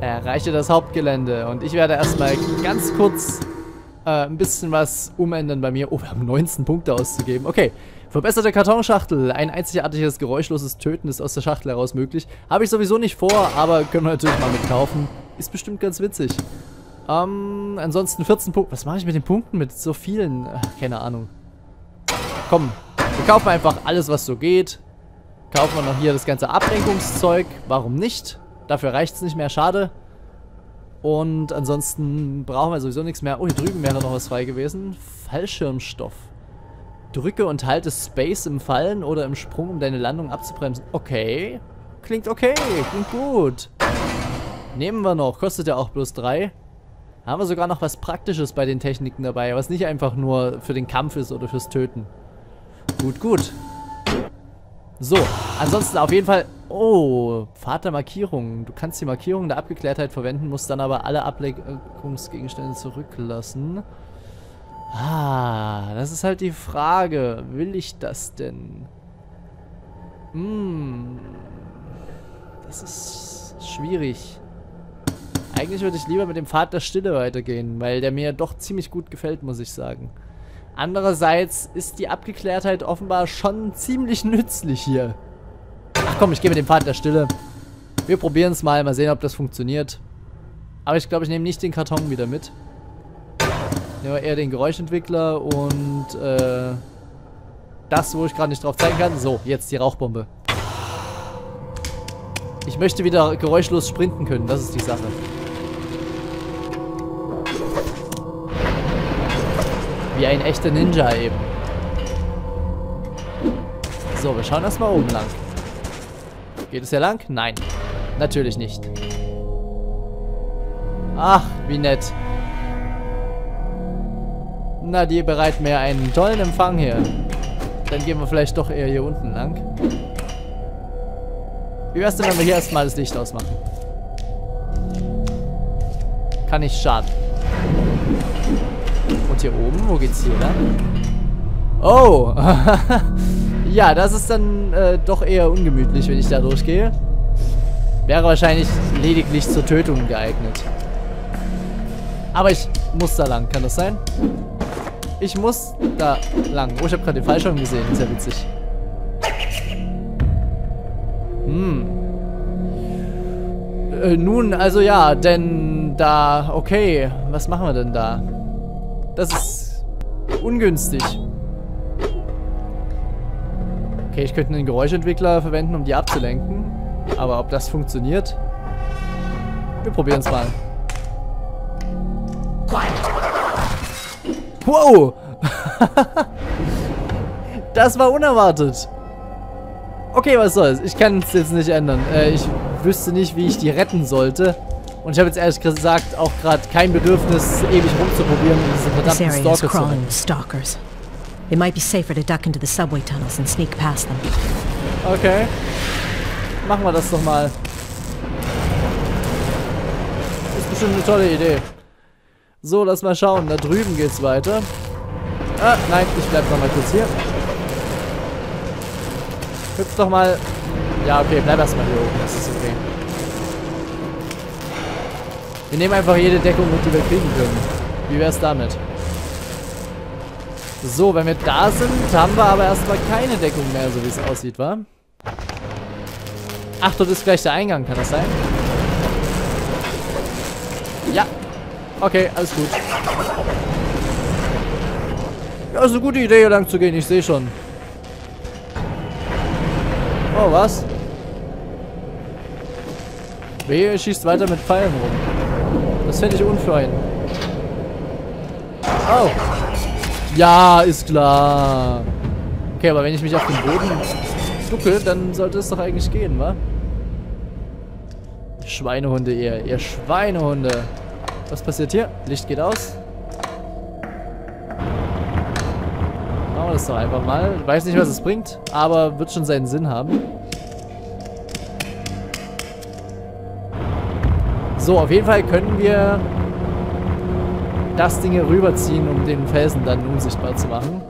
Erreiche das Hauptgelände. Und ich werde erstmal ganz kurz äh, ein bisschen was umändern bei mir. Oh, wir haben 19 Punkte auszugeben. Okay. Verbesserte Kartonschachtel. Ein einzigartiges, geräuschloses Töten ist aus der Schachtel heraus möglich. Habe ich sowieso nicht vor, aber können wir natürlich mal mitkaufen. Ist bestimmt ganz witzig. Ähm, ansonsten 14 Punkte. Was mache ich mit den Punkten mit so vielen? Ach, keine Ahnung. Komm, wir kaufen einfach alles, was so geht. Kaufen wir noch hier das ganze Ablenkungszeug. Warum nicht? Dafür reicht es nicht mehr. Schade. Und ansonsten brauchen wir sowieso nichts mehr. Oh, hier drüben wäre noch was frei gewesen. Fallschirmstoff. Drücke und halte Space im Fallen oder im Sprung, um deine Landung abzubremsen. Okay. Klingt okay. Klingt gut. Nehmen wir noch. Kostet ja auch bloß drei. Haben wir sogar noch was Praktisches bei den Techniken dabei, was nicht einfach nur für den Kampf ist oder fürs Töten. Gut, gut. So, ansonsten auf jeden Fall... Oh, Vatermarkierung. Du kannst die Markierung der Abgeklärtheit verwenden, musst dann aber alle Ablenkungsgegenstände zurücklassen. Ah, das ist halt die Frage. Will ich das denn? Hm. Das ist schwierig. Eigentlich würde ich lieber mit dem Pfad der Stille weitergehen, weil der mir doch ziemlich gut gefällt, muss ich sagen. Andererseits ist die Abgeklärtheit offenbar schon ziemlich nützlich hier. Ach komm, ich gehe mit dem Pfad der Stille. Wir probieren es mal, mal sehen, ob das funktioniert. Aber ich glaube, ich nehme nicht den Karton wieder mit. Ich nehme eher den Geräuschentwickler und äh, das, wo ich gerade nicht drauf zeigen kann. So, jetzt die Rauchbombe. Ich möchte wieder geräuschlos sprinten können, das ist die Sache. Wie ein echter Ninja eben. So, wir schauen erstmal oben lang. Geht es hier lang? Nein. Natürlich nicht. Ach, wie nett. Na, die bereiten mir einen tollen Empfang hier. Dann gehen wir vielleicht doch eher hier unten lang. Wie wär's denn, wenn wir hier erstmal das Licht ausmachen? Kann nicht schaden. Und hier oben, wo geht's hier lang? Oh! ja, das ist dann äh, doch eher ungemütlich, wenn ich da durchgehe. Wäre wahrscheinlich lediglich zur Tötung geeignet. Aber ich muss da lang, kann das sein? Ich muss da lang. Oh, ich habe gerade den Fallschirm gesehen. Sehr witzig. Hm. Äh, nun, also ja, denn da... Okay, was machen wir denn da? Das ist ungünstig. Okay, ich könnte einen Geräuschentwickler verwenden, um die abzulenken. Aber ob das funktioniert? Wir probieren es mal. Wow! das war unerwartet. Okay, was soll's. Ich kann es jetzt nicht ändern. Äh, ich wüsste nicht, wie ich die retten sollte. Und ich habe jetzt ehrlich gesagt auch gerade kein Bedürfnis, ewig rumzuprobieren, um diese verdammten Stalkers zu retten. It might be safer to duck into the subway tunnels and sneak past them. Okay. Machen wir das doch mal. Ist bestimmt eine tolle Idee. So, lass mal schauen. Da drüben geht's weiter. Ah, nein, ich bleib noch mal kurz hier. Hüpf doch mal. Ja, okay, bleib erstmal hier oben. Das ist okay. Wir nehmen einfach jede Deckung mit, die wir kriegen können. Wie wär's damit? So, wenn wir da sind, haben wir aber erstmal keine Deckung mehr, so wie es aussieht, wa? Ach, dort ist gleich der Eingang, kann das sein? Ja. Okay, alles gut. Ja, ist eine gute Idee, hier lang zu gehen, ich sehe schon. Oh, was? Wehe, schießt weiter mit Pfeilen rum. Das fände ich unfein. Oh. Ja, ist klar. Okay, aber wenn ich mich auf den Boden ducke, dann sollte es doch eigentlich gehen, wa? Schweinehunde, ihr. Ihr Schweinehunde. Was passiert hier? Licht geht aus. Machen wir das doch einfach mal. Weiß nicht, was es bringt, aber wird schon seinen Sinn haben. So, auf jeden Fall können wir das Ding rüberziehen, um den Felsen dann unsichtbar zu machen.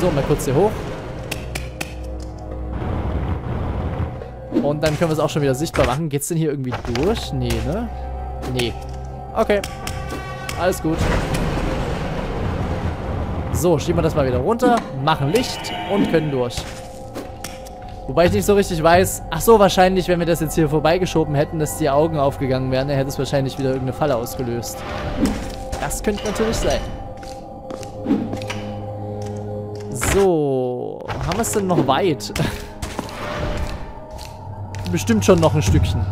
So, mal kurz hier hoch. Und dann können wir es auch schon wieder sichtbar machen. Geht's denn hier irgendwie durch? Nee, ne? Nee. Okay. Alles gut. So, schieben wir das mal wieder runter, machen Licht und können durch. Wobei ich nicht so richtig weiß. Ach so, wahrscheinlich, wenn wir das jetzt hier vorbeigeschoben hätten, dass die Augen aufgegangen wären, dann hätte es wahrscheinlich wieder irgendeine Falle ausgelöst. Das könnte natürlich sein. So, haben wir es denn noch weit? Bestimmt schon noch ein Stückchen.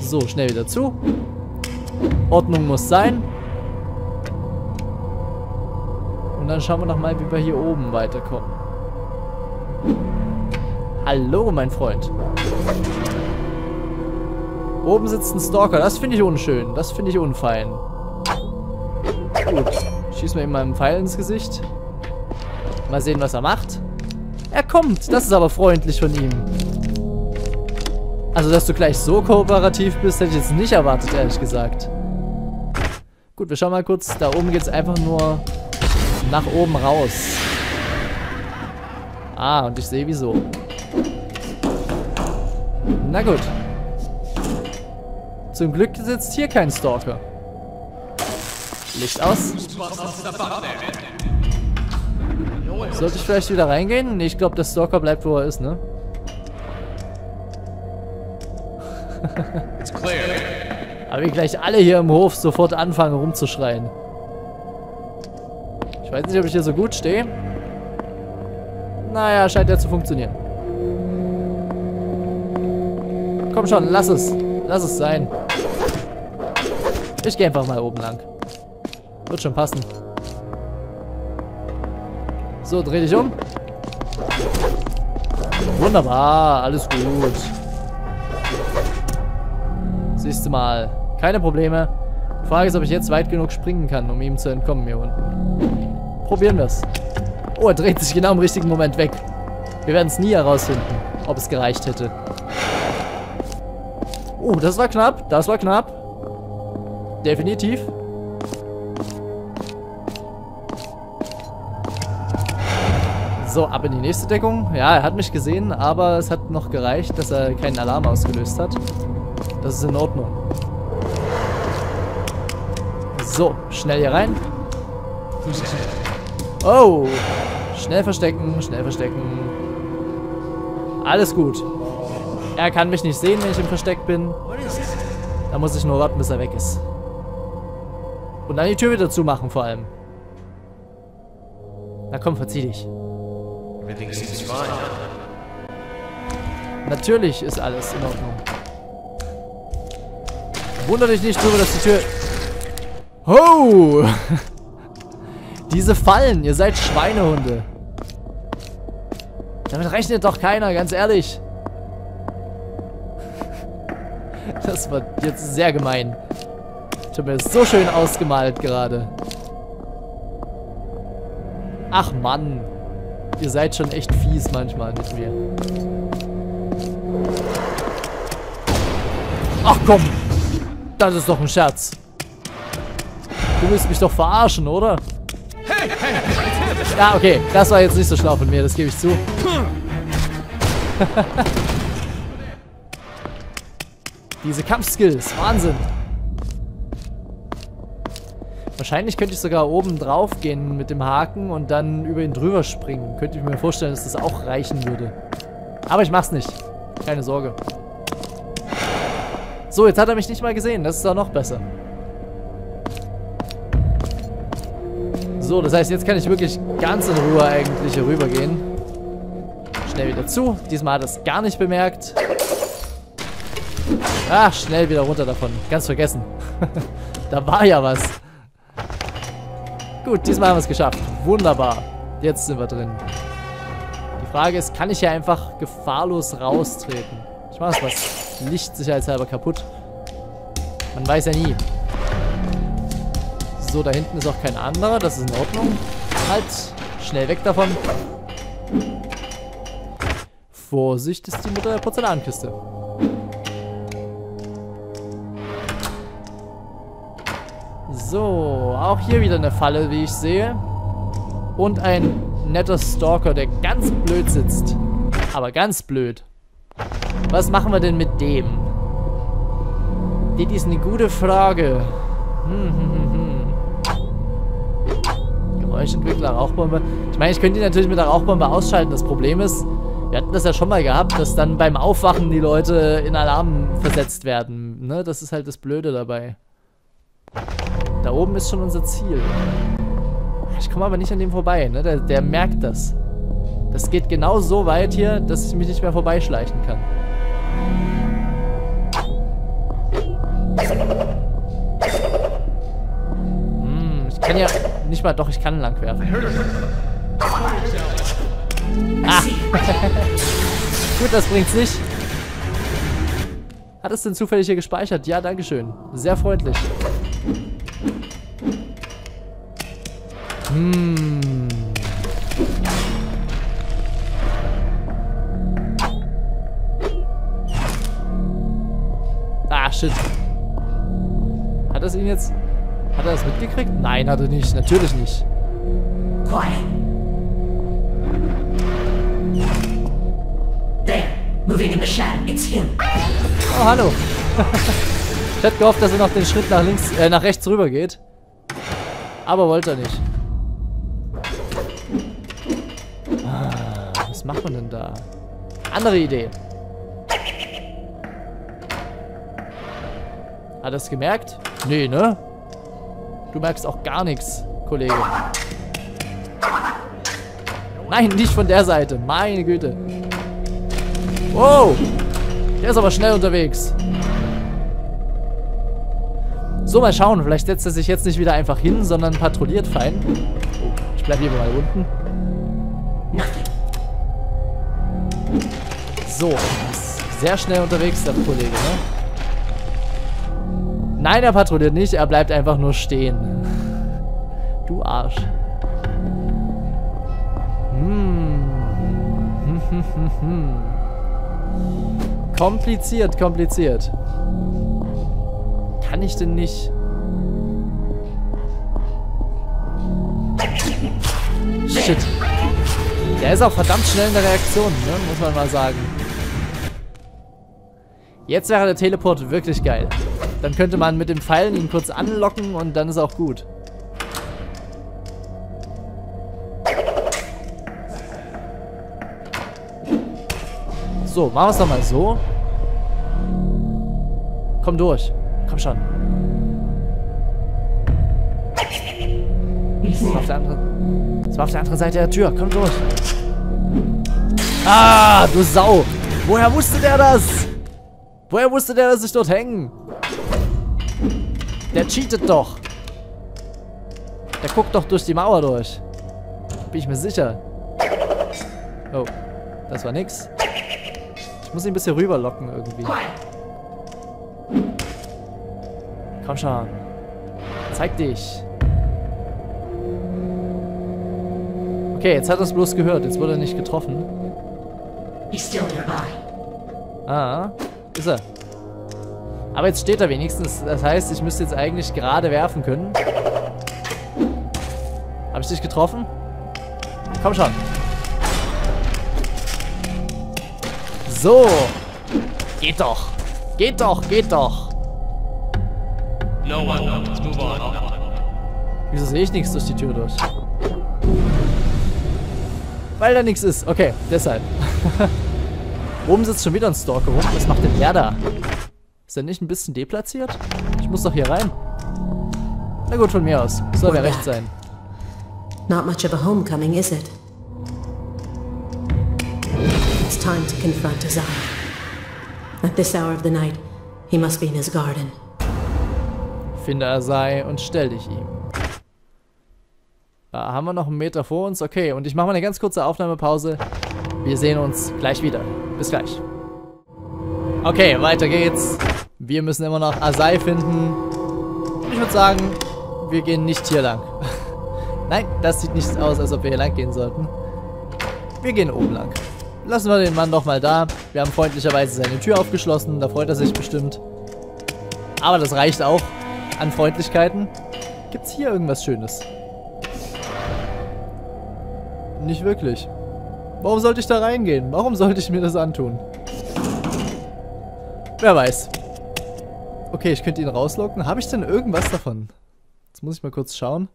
So, schnell wieder zu. Ordnung muss sein. Und dann schauen wir noch mal, wie wir hier oben weiterkommen. Hallo, mein Freund. Oben sitzt ein Stalker. Das finde ich unschön. Das finde ich unfein. Gut. Schieß mir ihm mal einen Pfeil ins Gesicht. Mal sehen, was er macht. Er kommt. Das ist aber freundlich von ihm. Also, dass du gleich so kooperativ bist, hätte ich jetzt nicht erwartet, ehrlich gesagt. Gut, wir schauen mal kurz. Da oben geht es einfach nur nach oben raus. Ah, und ich sehe wieso. Na gut. Zum Glück sitzt hier kein Stalker. Licht aus. Sollte ich vielleicht wieder reingehen? Nee, ich glaube, der Stalker bleibt, wo er ist, ne? Aber wir gleich alle hier im Hof sofort anfangen rumzuschreien. Ich weiß nicht, ob ich hier so gut stehe. Naja, scheint ja zu funktionieren. Komm schon, lass es. Lass es sein. Ich gehe einfach mal oben lang. Wird schon passen. So, dreh dich um. Wunderbar, alles gut. Siehst du mal. Keine Probleme. Die Frage ist, ob ich jetzt weit genug springen kann, um ihm zu entkommen hier unten. Probieren wir es. Oh, er dreht sich genau im richtigen Moment weg. Wir werden es nie herausfinden, ob es gereicht hätte. Oh, das war knapp. Das war knapp. Definitiv. So, ab in die nächste Deckung. Ja, er hat mich gesehen, aber es hat noch gereicht, dass er keinen Alarm ausgelöst hat. Das ist in Ordnung. So, schnell hier rein. Oh, Schnell verstecken, schnell verstecken. Alles gut. Er kann mich nicht sehen, wenn ich im Versteck bin. Da muss ich nur warten, bis er weg ist. Und dann die Tür wieder zumachen vor allem. Na komm, verzieh dich. Natürlich ist alles in Ordnung. Wunder dich nicht drüber, dass die Tür... Oh! Diese Fallen, ihr seid Schweinehunde. Damit rechnet doch keiner, ganz ehrlich. Das war jetzt sehr gemein. Ich habe mir das so schön ausgemalt gerade. Ach Mann. Ihr seid schon echt fies manchmal mit mir. Ach komm. Das ist doch ein Scherz. Du willst mich doch verarschen, oder? Ja, okay. Das war jetzt nicht so schlau von mir, das gebe ich zu. Diese Kampfskills, Wahnsinn. Wahrscheinlich könnte ich sogar oben drauf gehen mit dem Haken und dann über ihn drüber springen. Könnte ich mir vorstellen, dass das auch reichen würde. Aber ich mach's nicht. Keine Sorge. So, jetzt hat er mich nicht mal gesehen. Das ist doch noch besser. So, das heißt, jetzt kann ich wirklich ganz in Ruhe eigentlich hier rübergehen. Schnell wieder zu. Diesmal hat er es gar nicht bemerkt. Ach, schnell wieder runter davon. Ganz vergessen. da war ja was. Gut, diesmal haben wir es geschafft. Wunderbar. Jetzt sind wir drin. Die Frage ist, kann ich hier einfach gefahrlos raustreten? Ich mache es was lichtsicherheitshalber kaputt. Man weiß ja nie. So, da hinten ist auch kein anderer. Das ist in Ordnung. Halt. Schnell weg davon. Vorsicht ist die Mutter der Porzellankiste. So, auch hier wieder eine Falle, wie ich sehe. Und ein netter Stalker, der ganz blöd sitzt. Aber ganz blöd. Was machen wir denn mit dem? Das ist eine gute Frage. Hm, hm, hm, hm. Geräuschentwickler, Rauchbombe. Ich meine, ich könnte die natürlich mit der Rauchbombe ausschalten. Das Problem ist, wir hatten das ja schon mal gehabt, dass dann beim Aufwachen die Leute in Alarm versetzt werden. Ne? Das ist halt das Blöde dabei. Da oben ist schon unser Ziel. Ich komme aber nicht an dem vorbei, ne? Der, der merkt das. Das geht genau so weit hier, dass ich mich nicht mehr vorbeischleichen kann. Hm, ich kann ja nicht mal... Doch, ich kann lang werfen. Ah. Gut, das bringt's nicht. Hat es denn zufällig hier gespeichert? Ja, dankeschön. Sehr freundlich. Hm. Ah, shit. Hat das ihn jetzt... Hat er das mitgekriegt? Nein, hat er nicht. Natürlich nicht. There, moving in the shadow. It's him. Oh, hallo. ich hätte gehofft, dass er noch den Schritt nach links, äh, nach rechts rüber geht. Aber wollte er nicht. Ah, was macht man denn da? Andere Idee. Hat er es gemerkt? Nee, ne? Du merkst auch gar nichts, Kollege. Nein, nicht von der Seite. Meine Güte. Wow. Der ist aber schnell unterwegs. So, mal schauen. Vielleicht setzt er sich jetzt nicht wieder einfach hin, sondern patrouilliert fein. Oh, ich bleibe hier mal unten. So, sehr schnell unterwegs, der Kollege, ne? Nein, er patrouilliert nicht, er bleibt einfach nur stehen. Du Arsch. Hm. Hm, hm, hm, hm. Kompliziert, kompliziert. Kann ich denn nicht... Shit. Der ist auch verdammt schnell in der Reaktion, ne? muss man mal sagen. Jetzt wäre der Teleport wirklich geil. Dann könnte man mit dem Pfeilen ihn kurz anlocken und dann ist auch gut. So, machen wir es doch mal so. Komm durch. Schon. Das war auf der anderen, das war auf der anderen Seite der Tür. Komm durch. Ah, du Sau. Woher wusste der das? Woher wusste der, dass ich dort hängen? Der cheatet doch. Der guckt doch durch die Mauer durch. Bin ich mir sicher. Oh, das war nix. Ich muss ihn ein bisschen rüberlocken irgendwie. Komm schon. Zeig dich. Okay, jetzt hat er es bloß gehört. Jetzt wurde er nicht getroffen. Ah, ist er. Aber jetzt steht er wenigstens. Das heißt, ich müsste jetzt eigentlich gerade werfen können. Habe ich dich getroffen? Komm schon. So. Geht doch. Geht doch, geht doch. No one knows. Move on. Wieso sehe ich nichts durch die Tür durch? Weil da nichts ist. Okay, deshalb. Oben sitzt schon wieder ein Stalker rum. Was macht denn der da? Ist er nicht ein bisschen deplatziert? Ich muss doch hier rein. Na gut, von mir aus. Soll mir recht sein. Not much of a homecoming, is it? It's time to confront Azai. At this hour of the night, he must be in his garden. Finde Azai und stell dich ihm. Da haben wir noch einen Meter vor uns. Okay, und ich mache mal eine ganz kurze Aufnahmepause. Wir sehen uns gleich wieder. Bis gleich. Okay, weiter geht's. Wir müssen immer noch Asai finden. Ich würde sagen, wir gehen nicht hier lang. Nein, das sieht nicht aus, als ob wir hier lang gehen sollten. Wir gehen oben lang. Lassen wir den Mann doch mal da. Wir haben freundlicherweise seine Tür aufgeschlossen. Da freut er sich bestimmt. Aber das reicht auch an Freundlichkeiten. Gibt's hier irgendwas Schönes? Nicht wirklich. Warum sollte ich da reingehen? Warum sollte ich mir das antun? Wer weiß. Okay, ich könnte ihn rauslocken. Habe ich denn irgendwas davon? Jetzt muss ich mal kurz schauen.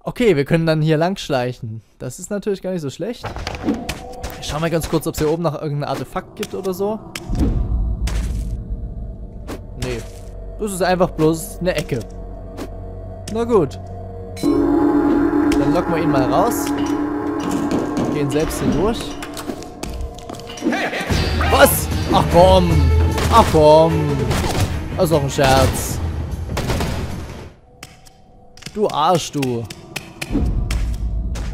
Okay, wir können dann hier lang schleichen. Das ist natürlich gar nicht so schlecht. Ich schau mal ganz kurz, ob es hier oben noch irgendein Artefakt gibt oder so. Nee. Das ist einfach bloß eine Ecke. Na gut. Dann locken wir ihn mal raus. Gehen selbst hier durch. Was? Ach komm. Ach komm. Das ist doch ein Scherz. Du Arsch, du.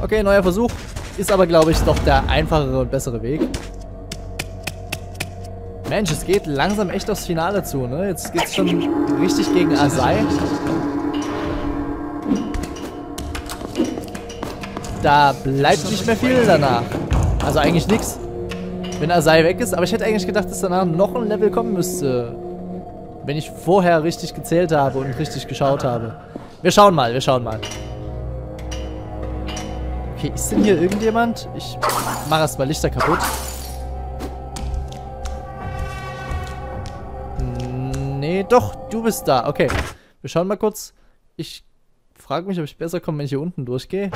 Okay, neuer Versuch. Ist aber, glaube ich, doch der einfachere und bessere Weg. Mensch, es geht langsam echt aufs Finale zu, ne? Jetzt geht's schon richtig gegen Asai. Da bleibt nicht mehr viel danach. Also eigentlich nichts. Wenn Asai weg ist, aber ich hätte eigentlich gedacht, dass danach noch ein Level kommen müsste. Wenn ich vorher richtig gezählt habe und richtig geschaut habe. Wir schauen mal, wir schauen mal. Okay, ist denn hier irgendjemand? Ich mache erstmal Lichter kaputt. Doch, du bist da. Okay, wir schauen mal kurz. Ich frage mich, ob ich besser komme, wenn ich hier unten durchgehe.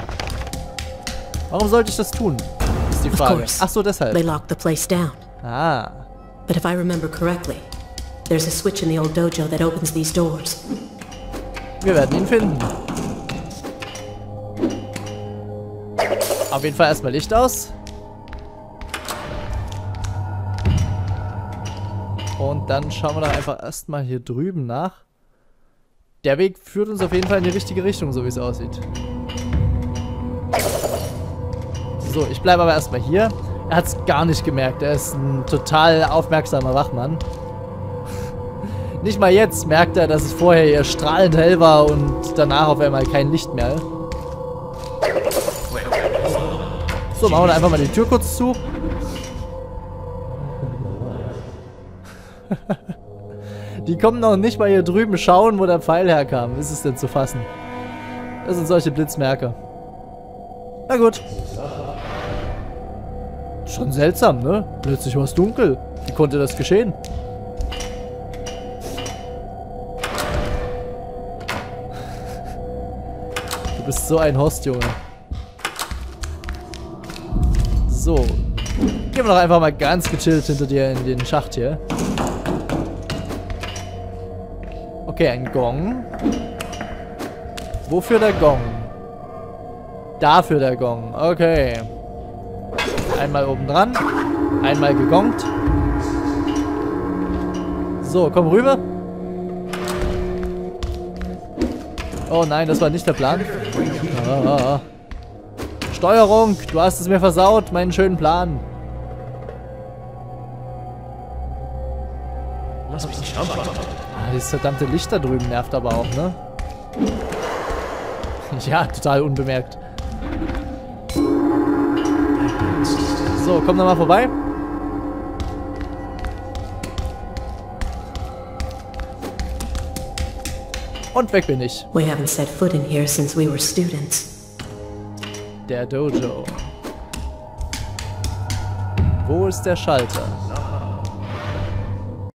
Warum sollte ich das tun? Ist die Frage. Ach so, deshalb. They locked the place down. Ah. But if I remember correctly, there's a switch in the old dojo that opens these doors. Wir werden ihn finden. Auf jeden Fall erstmal Licht aus. Dann schauen wir doch einfach erstmal hier drüben nach. Der Weg führt uns auf jeden Fall in die richtige Richtung, so wie es aussieht. So, ich bleibe aber erstmal hier. Er hat es gar nicht gemerkt. Er ist ein total aufmerksamer Wachmann. Nicht mal jetzt merkt er, dass es vorher hier strahlend hell war und danach auf einmal kein Licht mehr. So, machen wir einfach mal die Tür kurz zu. Die kommen noch nicht mal hier drüben schauen, wo der Pfeil herkam. Ist es denn zu fassen? Das sind solche Blitzmerker. Na gut. Schon seltsam, ne? Plötzlich war es dunkel. Wie konnte das geschehen? Du bist so ein Host, Junge. So. Gehen wir doch einfach mal ganz gechillt hinter dir in den Schacht hier. Okay, ein Gong. Wofür der Gong? Dafür der Gong. Okay. Einmal oben dran. Einmal gegongt. So, komm rüber. Oh nein, das war nicht der Plan. Ah. Steuerung, du hast es mir versaut, meinen schönen Plan. Lass mich nicht schauen. Dieses verdammte Licht da drüben nervt aber auch, ne? Ja, total unbemerkt. So, komm doch mal vorbei. Und weg bin ich. We haven't set foot in here since we were students. Der Dojo. Wo ist der Schalter?